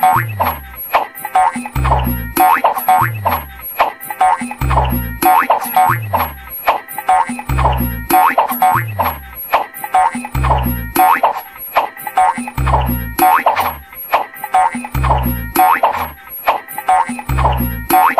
Bye. You.